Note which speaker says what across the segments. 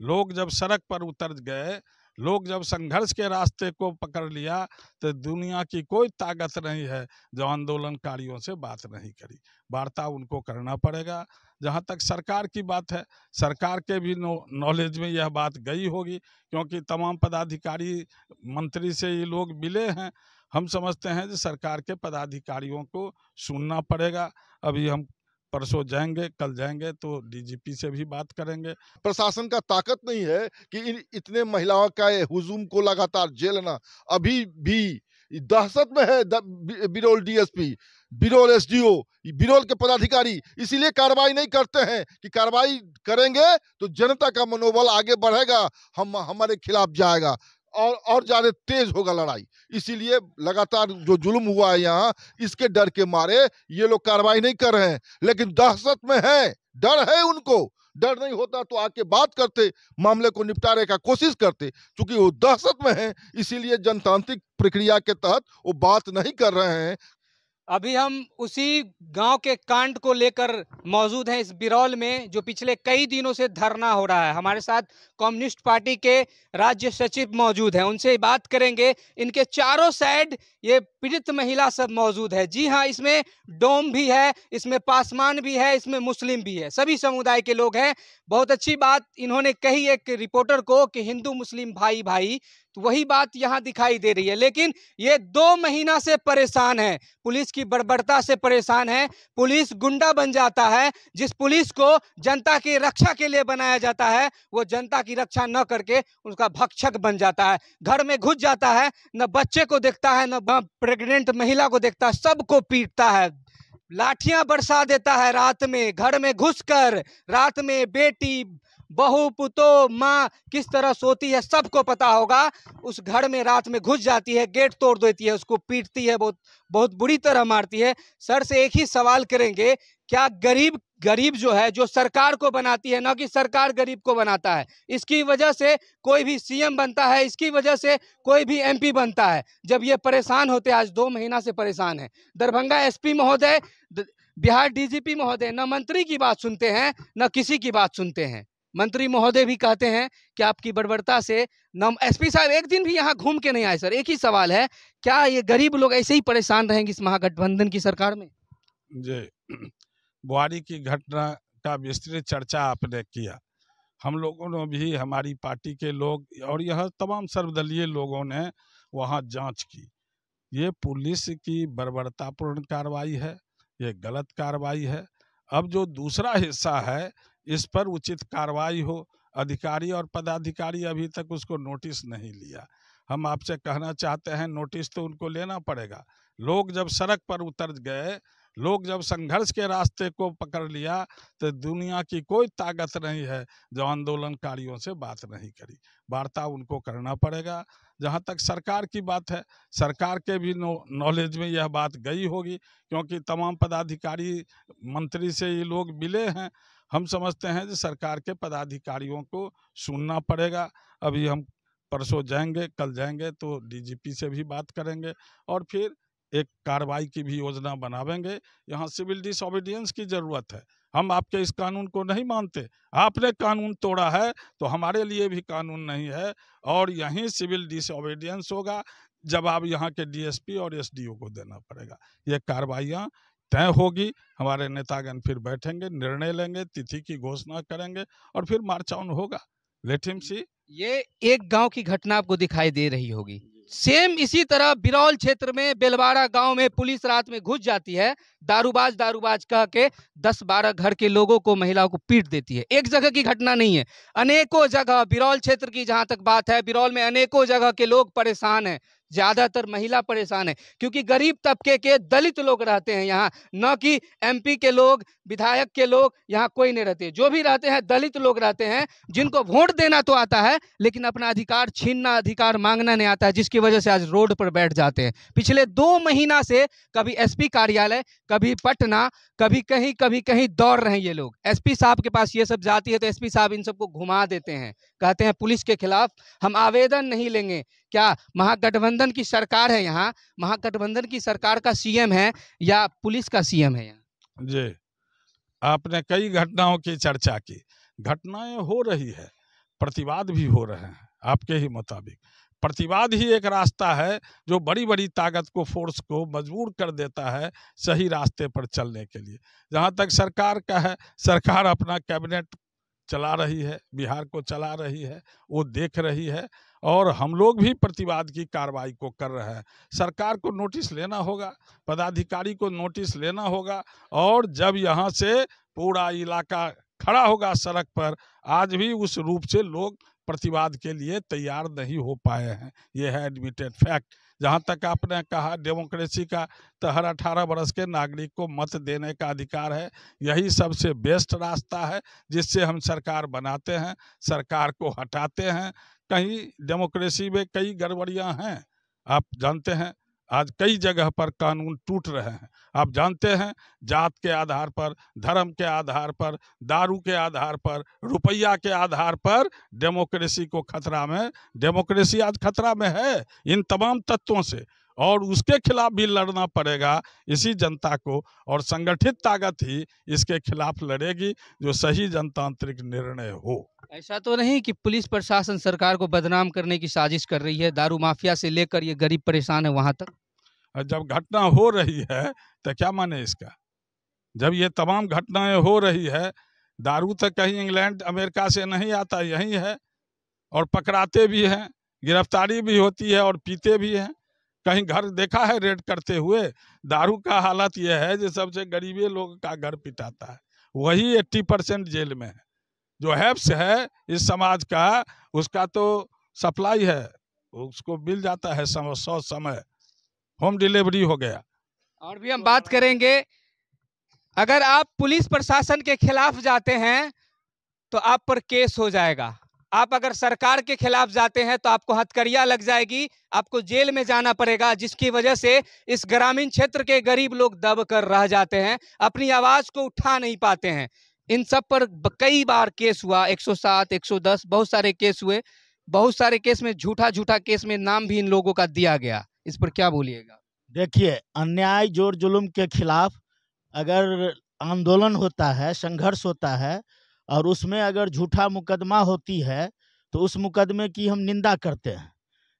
Speaker 1: लोग जब सड़क पर उतर गए, लोग जब संघर्ष के रास्ते को पकड़ लिया तो दुनिया की कोई ताकत नहीं है, जो आंदोलनकारियों से बात नहीं करी। वार्ता उनको करना पड़ेगा। जहाँ तक सरकार की बात है, सरकार के भी नॉलेज में यह बात गई होगी, क्योंकि तमाम पदाधिकारी, मंत्री से ये लोग मिले हैं। हम समझते हैं कि सरकार के पदाधिकारियों को सुनना पड़ेगा। अभी हम परसों जाएँगे, कल जाएँगे तो डीजीपी से भी बात करेंगे।
Speaker 2: प्रशासन का ताकत नहीं है कि इन इतने महिलाओं का ये हुजूम को लगातार झेलना। अभी भी दहशत में है बिरोल डीएसपी, बिरोल एसडीओ, बिरोल के पदाधिकारी। इसीलिए कार्रवाई नहीं करते हैं कि कार्रवाई करेंगे तो जनता का मनोबल आगे बढ़ेगा, हम, हमारे खिलाफ जाएगा। और और ज़्यादा तेज होगा लड़ाई। इसीलिए लगातार जो जुल्म हुआ है यहाँ, इसके डर के मारे ये लोग कार्रवाई नहीं कर रहे हैं। लेकिन दहशत में है, डर है उनको। डर नहीं होता तो आके बात करते, मामले को निपटारे का कोशिश करते, क्योंकि वो दहशत में है, इसीलिए जनतांत्रिक प्रक्रिया के तहत वो बात नहीं कर रहे हैं।
Speaker 3: अभी हम उसी गाँव के कांड को लेकर मौजूद हैं इस बिरौल में, जो पिछले कई दिनों से धरना हो रहा है। हमारे साथ कम्युनिस्ट पार्टी के राज्य सचिव मौजूद हैं। उनसे बात करेंगे। इनके चारों साइड ये पीड़ित महिला सब मौजूद है। जी हाँ इसमें डोम भी है, इसमें पासमान भी है, इसमें मुस्लिम भी है। सभी समुदाय के लोग हैं। बहुत अच्छी बात इन्होंने कही एक रिपोर्टर को कि हिंदू मुस्लिम भाई भाई वही बात यहाँ दिखाई दे रही है। लेकिन ये दो महीना से परेशान है। पुलिस की बड़बड़ता से परेशान है। पुलिस गुंडा बन जाता है। जिस पुलिस को जनता की रक्षा के लिए बनाया जाता है, वो जनता की रक्षा न करके उसका भक्षक बन जाता है। घर में घुस जाता है, न बच्चे को देखता है, न प्रेग्नेंट महिला को देखता है, सबको पीटता है। लाठियाँ बरसा देता है रात में, घर में घुसकर, रात में बेटी बहू पुतो, माँ किस तरह सोती है सबको पता होगा। उस घर में रात में घुस जाती है, गेट तोड़ देती है, उसको पीटती है, बहुत बहुत बुरी तरह मारती है। सर से एक ही सवाल करेंगे, क्या गरीब गरीब जो है, जो सरकार को बनाती है, ना कि सरकार गरीब को बनाता है? इसकी वजह से कोई भी सीएम बनता है, इसकी वजह से कोई भी एमपी बनता है। जब ये परेशान होते आज दो महीना से परेशान है। दरभंगा एसपी महोदय बिहार डीजीपी महोदय, न मंत्री की बात सुनते हैं, न किसी की बात सुनते हैं। मंत्री महोदय भी कहते हैं कि आपकी बड़बड़ता से न एसपी साहब एक दिन भी यहाँ घूम के नहीं आए, सर। एक ही सवाल है, क्या ये गरीब लोग ऐसे ही परेशान रहेंगे इस महागठबंधन की सरकार में?
Speaker 1: जे बुआरी की घटना का विस्तृत चर्चा आपने किया। हम लोगों ने भी, हमारी पार्टी के लोग और यह तमाम सर्वदलीय लोगों ने वहाँ जाँच की। ये पुलिस की बर्बरतापूर्ण कार्रवाई है, ये गलत कार्रवाई है। अब जो दूसरा हिस्सा है इस पर उचित कार्रवाई हो। अधिकारी और पदाधिकारी अभी तक उसको नोटिस नहीं लिया। हम आपसे कहना चाहते हैं, नोटिस तो उनको लेना पड़ेगा। लोग जब सड़क पर उतर गए, लोग जब संघर्ष के रास्ते को पकड़ लिया तो दुनिया की कोई ताकत नहीं है जो आंदोलनकारियों से बात नहीं करी। वार्ता उनको करना पड़ेगा। जहाँ तक सरकार की बात है, सरकार के भी नॉलेज में यह बात गई होगी, क्योंकि तमाम पदाधिकारी मंत्री से ये लोग मिले हैं। हम समझते हैं कि सरकार के पदाधिकारियों को सुनना पड़ेगा। अभी हम परसों जाएँगे, कल जाएँगे तो डीजीपी से भी बात करेंगे और फिर एक कार्रवाई की भी योजना बनावेंगे। यहाँ सिविल डिसोबीडियंस की ज़रूरत है। हम आपके इस कानून को नहीं मानते। आपने कानून तोड़ा है तो हमारे लिए भी कानून नहीं है और यहीं सिविल डिसोबीडियंस होगा जवाब यहाँ के डीएसपी और एसडीओ को देना पड़ेगा। ये कार्रवाइयाँ तय होगी हमारे नेतागण फिर बैठेंगे निर्णय लेंगे तिथि की घोषणा करेंगे और फिर मार्च ऑन होगा। लेट हिम सी
Speaker 3: ये एक गाँव की घटना आपको दिखाई दे रही होगी। सेम इसी तरह बिरौल क्षेत्र में बेलवाड़ा गाँव में पुलिस रात में घुस जाती है दारूबाज दारूबाज कह के दस बारह घर के लोगों को महिलाओं को पीट देती है। एक जगह की घटना नहीं है। अनेकों जगह बिरौल क्षेत्र की जहाँ तक बात है बिरौल में अनेकों जगह के लोग परेशान हैं। ज़्यादातर महिला परेशान है क्योंकि गरीब तबके के दलित लोग रहते हैं यहाँ। न कि एमपी के लोग विधायक के लोग यहाँ कोई नहीं रहते। जो भी रहते हैं दलित लोग रहते हैं जिनको वोट देना तो आता है लेकिन अपना अधिकार छीनना अधिकार मांगना नहीं आता है जिसकी वजह से आज रोड पर बैठ जाते हैं। पिछले दो महीना से कभी एसपी कार्यालय कभी पटना कभी कहीं कभी कहीं दौड़ रहे हैं ये लोग। एसपी साहब के पास ये सब जाती है तो एसपी साहब इन सबको घुमा देते हैं। कहते हैं पुलिस के खिलाफ हम आवेदन नहीं लेंगे। क्या महागठबंधन की सरकार है यहाँ? महागठबंधन की सरकार का सीएम है या पुलिस का सीएम है यहाँ?
Speaker 1: जी, आपने कई घटनाओं की चर्चा की। घटनाएँ हो रही है, प्रतिवाद भी हो रहे हैं, आपके ही मुताबिक। प्रतिवाद ही एक रास्ता है जो बड़ी बड़ी ताकत को, फोर्स को मजबूर कर देता है सही रास्ते पर चलने के लिए। जहाँ तक सरकार का है, सरकार अपना कैबिनेट चला रही है, बिहार को चला रही है, वो देख रही है और हम लोग भी प्रतिवाद की कार्रवाई को कर रहे हैं। सरकार को नोटिस लेना होगा, पदाधिकारी को नोटिस लेना होगा और जब यहाँ से पूरा इलाका खड़ा होगा सड़क पर, आज भी उस रूप से लोग प्रतिवाद के लिए तैयार नहीं हो पाए हैं। ये है एडमिटेड फैक्ट जहाँ तक आपने कहा डेमोक्रेसी का तो हर अठारह वर्ष के नागरिक को मत देने का अधिकार है। यही सबसे बेस्ट रास्ता है जिससे हम सरकार बनाते हैं, सरकार को हटाते हैं। कहीं डेमोक्रेसी में कई गड़बड़ियाँ हैं। आप जानते हैं, आज कई जगह पर कानून टूट रहे हैं। आप जानते हैं, जात के आधार पर, धर्म के आधार पर, दारू के आधार पर, रुपया के आधार पर डेमोक्रेसी को खतरा में, डेमोक्रेसी आज खतरा में है इन तमाम तत्वों से। और उसके खिलाफ भी लड़ना पड़ेगा इसी जनता को। और संगठित ताकत ही इसके खिलाफ लड़ेगी जो सही जनतांत्रिक निर्णय हो।
Speaker 3: ऐसा तो नहीं कि पुलिस प्रशासन सरकार को बदनाम करने की साजिश कर रही है दारू माफिया से लेकर ये गरीब परेशान है वहाँ तक।
Speaker 1: जब घटना हो रही है तो क्या माने इसका? जब ये तमाम घटनाएँ हो रही है दारू तो कहीं इंग्लैंड अमेरिका से नहीं आता यहीं है। और पकड़ाते भी हैं गिरफ्तारी भी होती है और पीते भी हैं। कहीं घर देखा है रेड करते हुए, दारू का हालत यह है जो सबसे गरीबे लोग का घर पिटाता है। वही एट्टी परसेंट जेल में है। जो हैप्स है इस समाज का, उसका तो सप्लाई है, उसको मिल जाता है सौ समय। होम डिलीवरी हो गया।
Speaker 3: और भी हम बात करेंगे, अगर आप पुलिस प्रशासन के खिलाफ जाते हैं तो आप पर केस हो जाएगा। आप अगर सरकार के खिलाफ जाते हैं तो आपको हथकड़िया लग जाएगी आपको जेल में जाना पड़ेगा जिसकी वजह से इस ग्रामीण क्षेत्र के गरीब लोग दब कर रह जाते हैं अपनी आवाज़ को उठा नहीं पाते हैं। इन सब पर कई बार केस हुआ 107, 110 बहुत सारे केस हुए बहुत सारे केस में झूठा झूठा केस में नाम भी इन लोगों का दिया गया। इस पर क्या बोलिएगा?
Speaker 4: देखिए अन्याय ज़ोर जुलुम के खिलाफ अगर आंदोलन होता है संघर्ष होता है और उसमें अगर झूठा मुकदमा होती है तो उस मुकदमे की हम निंदा करते हैं।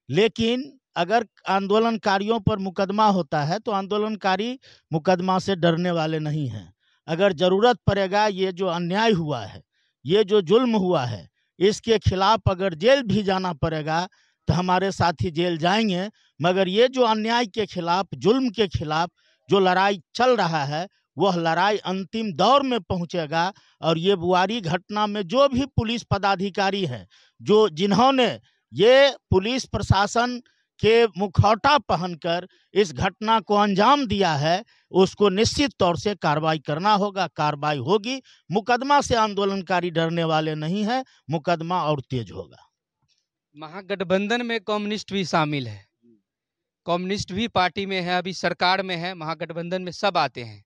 Speaker 4: लेकिन अगर आंदोलनकारियों पर मुकदमा होता है तो आंदोलनकारी मुकदमा से डरने वाले नहीं हैं। अगर ज़रूरत पड़ेगा, ये जो अन्याय हुआ है, ये जो जुल्म हुआ है, इसके खिलाफ अगर जेल भी जाना पड़ेगा तो हमारे साथी जेल जाएँगे, मगर ये जो अन्याय के खिलाफ, जुल्म के खिलाफ जो लड़ाई चल रहा है वह लड़ाई अंतिम दौर में पहुंचेगा और ये बुआरी घटना में जो भी पुलिस पदाधिकारी हैं, जो जिन्होंने ये पुलिस प्रशासन के मुखौटा पहनकर इस घटना को अंजाम दिया है, उसको निश्चित तौर से कार्रवाई करना होगा। कार्रवाई होगी, मुकदमा से आंदोलनकारी डरने वाले नहीं है, मुकदमा और तेज होगा।
Speaker 3: महागठबंधन में कम्युनिस्ट भी शामिल है। कम्युनिस्ट भी पार्टी में है, अभी सरकार में है, महागठबंधन में सब आते हैं।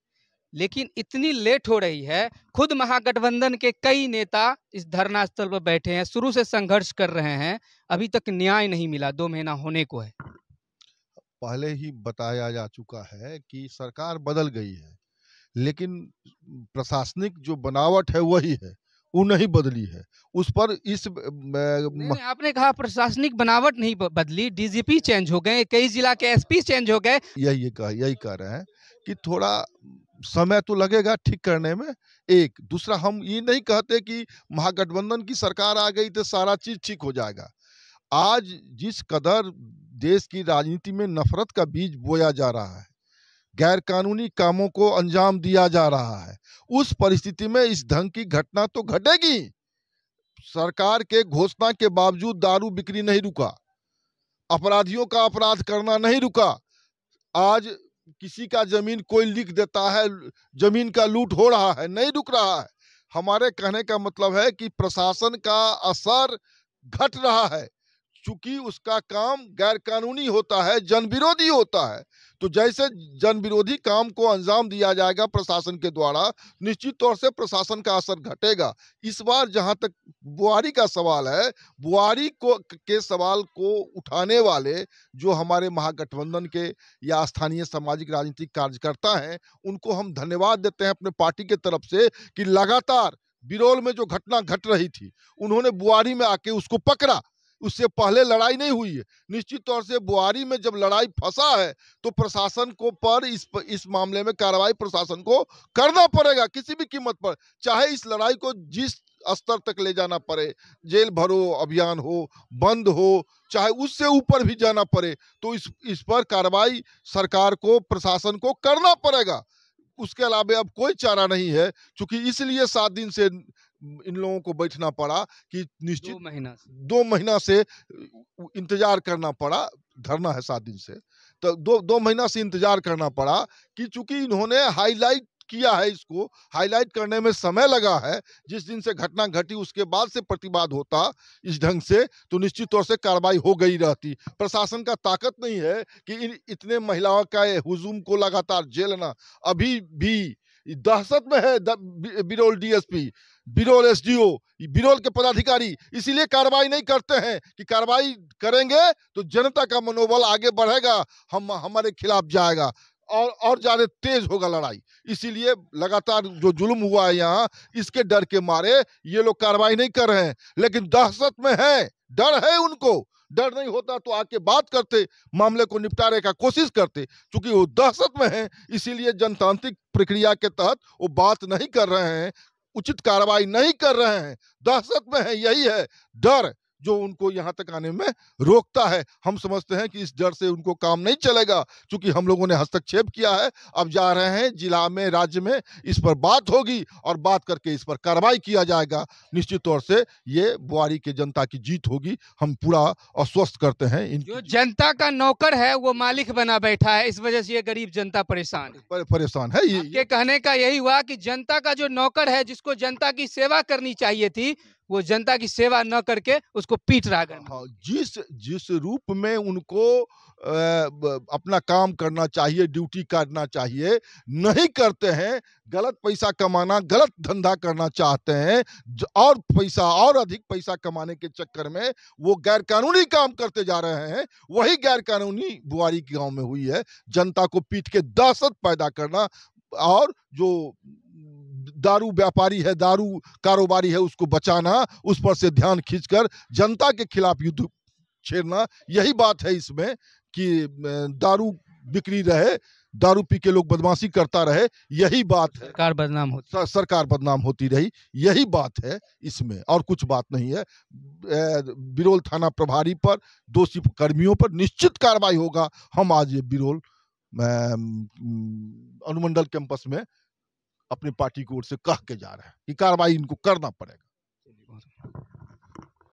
Speaker 3: लेकिन इतनी लेट हो रही है खुद महागठबंधन के कई नेता इस धरना स्थल पर बैठे हैं शुरू से संघर्ष कर रहे हैं अभी तक न्याय नहीं मिला दो महीना होने को है।
Speaker 2: पहले ही बताया जा चुका है कि सरकार बदल गई है लेकिन प्रशासनिक जो बनावट है वही है वो नहीं बदली है। उस पर इस
Speaker 3: नहीं, नहीं, आपने कहा प्रशासनिक बनावट नहीं बदली डीजीपी चेंज हो गए कई जिला के एसपी चेंज हो गए।
Speaker 2: यही कह यही कह रहे हैं कि थोड़ा समय तो लगेगा ठीक करने में, एक। दूसरा, हम ये नहीं कहते कि महागठबंधन की सरकार आ गई तो सारा चीज़ ठीक हो जाएगा। आज जिस कदर देश की राजनीति में नफरत का बीज बोया जा रहा है गैर कानूनी कामों को अंजाम दिया जा रहा है, उस परिस्थिति में इस ढंग की घटना तो घटेगी। सरकार के घोषणा के बावजूद दारू बिक्री नहीं रुका, अपराधियों का अपराध करना नहीं रुका। आज किसी का ज़मीन कोई लिख देता है, ज़मीन का लूट हो रहा है, नहीं रुक रहा है। हमारे कहने का मतलब है कि प्रशासन का असर घट रहा है। चूँकि उसका काम गैर कानूनी होता है जन विरोधी होता है तो जैसे जन विरोधी काम को अंजाम दिया जाएगा प्रशासन के द्वारा, निश्चित तौर से प्रशासन का असर घटेगा। इस बार जहाँ तक बुआरी का सवाल है, बुआरी को, के सवाल को उठाने वाले जो हमारे महागठबंधन के या स्थानीय सामाजिक राजनीतिक कार्यकर्ता हैं, उनको हम धन्यवाद देते हैं अपने पार्टी के तरफ़ से कि लगातार बिरोल में जो घटना घट रही थी, उन्होंने बुआरी में आके उसको पकड़ा। उससे पहले लड़ाई नहीं हुई है। निश्चित तौर से बुआरी में जब लड़ाई फंसा है तो प्रशासन को पर इस इस मामले में कार्रवाई प्रशासन को करना पड़ेगा, किसी भी कीमत पर। चाहे इस लड़ाई को जिस स्तर तक ले जाना पड़े, जेल भरो, अभियान हो, बंद हो, चाहे उससे ऊपर भी जाना पड़े तो इस इस पर कार्रवाई सरकार को, प्रशासन को करना पड़ेगा। उसके अलावा अब कोई चारा नहीं है, क्योंकि इसलिए सात दिन से इन लोगों को बैठना पड़ा कि निश्चित
Speaker 3: दो महीना से।
Speaker 2: दो महीना से इंतज़ार करना पड़ा धरना है सात दिन से। तो दो दो महीना से इंतज़ार करना पड़ा कि चूँकि इन्होंने हाईलाइट किया है इसको हाईलाइट करने में समय लगा है जिस दिन से घटना घटी उसके बाद से प्रतिवाद होता इस ढंग से तो निश्चित तौर से कार्रवाई हो गई रहती। प्रशासन का ताकत नहीं है कि इन इतने महिलाओं का हुजूम को लगातार झेलना। अभी भी दहशत में है बिरोल डीएसपी। बिरोल एसडीओ बिरोल के पदाधिकारी इसीलिए कार्रवाई नहीं करते हैं कि कार्रवाई करेंगे तो जनता का मनोबल आगे बढ़ेगा, हम, हमारे खिलाफ जाएगा और और ज़्यादा तेज होगा लड़ाई। इसीलिए लगातार जो जुल्म हुआ है यहाँ, इसके डर के मारे ये लोग कार्रवाई नहीं कर रहे हैं। लेकिन दहशत में है, डर है उनको। डर नहीं होता तो आके बात करते, मामले को निपटारे का कोशिश करते, क्योंकि वो दहशत में है, इसीलिए जनतांत्रिक प्रक्रिया के तहत वो बात नहीं कर रहे हैं। उचित कार्रवाई नहीं कर रहे हैं। दहशत में है यही है। डर। जो उनको यहाँ तक आने में रोकता है। हम समझते हैं कि इस डर से उनको काम नहीं चलेगा क्योंकि हम लोगों ने हस्तक्षेप किया है। अब जा रहे हैं जिला में राज्य में इस पर बात होगी और बात करके इस पर कार्रवाई किया जाएगा। निश्चित तौर से ये बुआरी के जनता की जीत होगी। हम पूरा अस्वस्थ करते हैं इन
Speaker 3: जो जनता का नौकर है वो मालिक बना बैठा है। इस वजह से ये गरीब जनता परेशान है।
Speaker 2: परेशान है। ये,
Speaker 3: आपके कहने का यही हुआ कि जनता का जो नौकर है जिसको जनता की सेवा करनी चाहिए थी वो जनता की सेवा न करके उसको पीट रहा है
Speaker 2: हाँ, जिस जिस रूप में उनको अपना काम करना चाहिए ड्यूटी करना चाहिए नहीं करते हैं गलत पैसा कमाना गलत धंधा करना चाहते हैं और पैसा और अधिक पैसा कमाने के चक्कर में वो गैर कानूनी काम करते जा रहे हैं वही गैर कानूनी बुआरी के गाँव में हुई है जनता को पीट के दहशत पैदा करना और जो दारू व्यापारी है दारू कारोबारी है उसको बचाना उस पर से ध्यान खींचकर जनता के खिलाफ युद्ध छेड़ना यही बात है इसमें कि दारू बिक्री रहे दारू पी के लोग बदमाशी करता रहे यही बात है।
Speaker 3: सरकार बदनाम होती
Speaker 2: सरकार बदनाम होती रही यही बात है इसमें और कुछ बात नहीं है। बिरोल थाना प्रभारी पर दोषी कर्मियों पर निश्चित कार्रवाई होगा। हम आज ये बिरोल अनुमंडल कैंपस में अपनी पार्टी की ओर से कह के जा रहे हैं कि कार्रवाई इनको करना पड़ेगा।